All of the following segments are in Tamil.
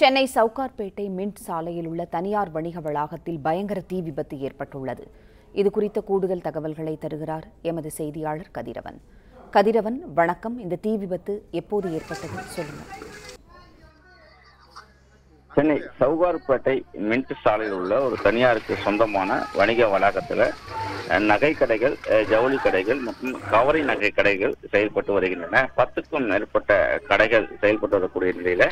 சென்னை சவுகார்பேட்டை மின்ட் சாலையில் உள்ள தனியார் வணிக வளாகத்தில் பயங்கர தீ விபத்து ஏற்பட்டுள்ளது. இது குறித்த கூடுதல் தகவல்களை தருகிறார் எமது செய்தியாளர் கதிரவன். கதிரவன் வணக்கம். இந்த தீ விபத்து எப்போது ஏற்பட்டது சொல்லுங்க. சென்னை சவுகார்பேட்டை மின்ட் சாலையில் உள்ள ஒரு தனியாருக்கு சொந்தமான வணிக வளாகத்தில் நகை கடைகள் அஹ், ஜவுளி கடைகள் மற்றும் கவரி நகை கடைகள் செயல்பட்டு வருகின்றன. பத்துக்கும் மேற்பட்ட கடைகள் செயல்பட்டு வரக்கூடிய நிலையில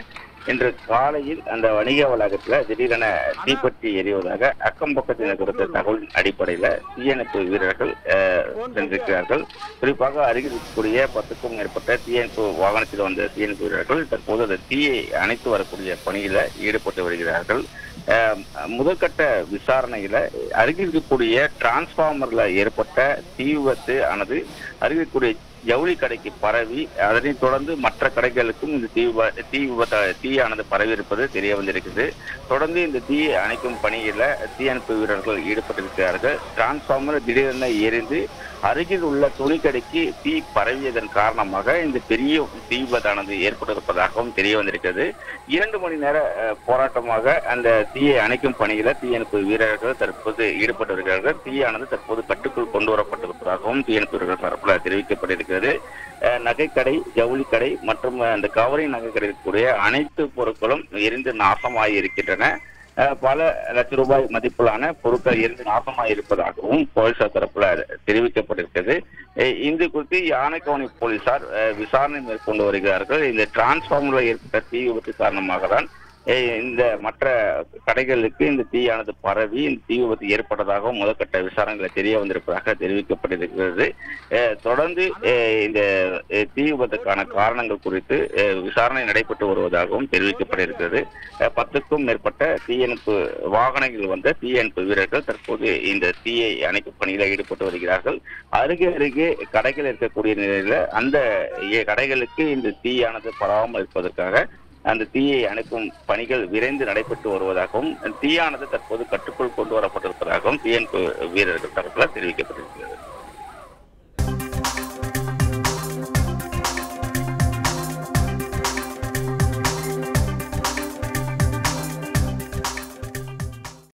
இன்று காலையில் அந்த வணிக வளாகத்தில் திடீரென தீப்பற்றி எரிவதாக அக்கம் பக்கத்தில் கொடுத்த தகவலின் அடிப்படையில் தீயணைப்பு வீரர்கள் சென்றிருக்கிறார்கள். குறிப்பாக அருகில் இருக்கக்கூடிய பத்துக்கும் மேற்பட்ட தீயணைப்பு வாகனத்தில் வந்த தீயணைப்பு வீரர்கள் தற்போது அந்த தீயை அணைத்து வரக்கூடிய பணியில ஈடுபட்டு வருகிறார்கள். முதற்கட்ட விசாரணையில அருகில் இருக்கக்கூடிய டிரான்ஸ்பார்மர்ல ஏற்பட்ட தீ விபத்து ஆனது அருகில் இருக்கக்கூடிய ஜவுளி கடைக்கு பரவி அதனைத் தொடர்ந்து மற்ற கடைகளுக்கும் இந்த தீ தீ விபத்து தீயானது பரவி இருப்பது தெரிய வந்திருக்குது. தொடர்ந்து இந்த தீயை அணைக்கும் பணியில தீயணைப்பு வீரர்கள் ஈடுபட்டிருக்கிறார்கள். டிரான்ஸ்பார்மர் திடீரென எரிந்து அருகில் உள்ள துணிக்கடைக்கு தீ பரவியதன் காரணமாக இந்த பெரிய தீ விபத்தானது ஏற்பட்டிருப்பதாகவும் தெரிய வந்திருக்கிறது இரண்டு மணி நேர போராட்டமாக அந்த தீயை அணைக்கும் பணியில தீயணைப்பு வீரர்கள் தற்போது ஈடுபட்டு வருகிறார்கள் தீயானது தற்போது கட்டுக்குள் கொண்டு வரப்பட்டிருப்பதாகவும் தீயணைப்பு வீரர்கள் தரப்பில் தெரிவிக்கப்பட்டிருக்கிறது அஹ், நகைக்கடை ஜவுளி கடை மற்றும் அந்த கவரை நகைக்கடை இருக்கக்கூடிய அனைத்து பொருட்களும் எரிந்து நாசமாகி இருக்கின்றன பல லட்ச ரூபாய் மதிப்பிலான பொருட்கள் எரிந்து நாசமாக இருப்பதாகவும் போலீசார் தரப்புல தெரிவிக்கப்பட்டிருக்கிறது. அஹ், இது குறித்து யானைக்கவனி போலீசார் விசாரணை மேற்கொண்டு வருகிறார்கள். இந்த டிரான்ஸ்பார்மர்ல ஏற்பட்ட தீ விபத்து காரணமாக தான் இந்த மற்ற கடைகளுக்கு இந்த தீயானது பரவி இந்த தீ விபத்து ஏற்பட்டதாகவும் முதற்கட்ட விசாரணைகள் தெரிய வந்திருப்பதாக தெரிவிக்கப்பட்டிருக்கிறது தொடர்ந்து இந்த தீ விபத்துக்கான காரணங்கள் குறித்து விசாரணை நடைபெற்று வருவதாகவும் தெரிவிக்கப்பட்டிருக்கிறது. பத்துக்கும் மேற்பட்ட தீயணைப்பு வாகனங்கள் வந்த தீயணைப்பு வீரர்கள் தற்போது இந்த தீயை அணைக்கும் பணியில் ஈடுபட்டு வருகிறார்கள். அருகே அருகே கடைகள் இருக்கக்கூடிய நிலையில அந்த கடைகளுக்கு இந்த தீயானது பரவாமல் இருப்பதற்காக அந்த தீயை அணைக்கும் பணிகள் விரைந்து நடைபெற்று வருவதாகவும் தீயானது தற்போது கட்டுக்குள் கொண்டு வரப்பட்டிருப்பதாகவும் தீயணைப்பு வீரர்கள் தரப்பில் தெரிவிக்கப்பட்டிருக்கிறது.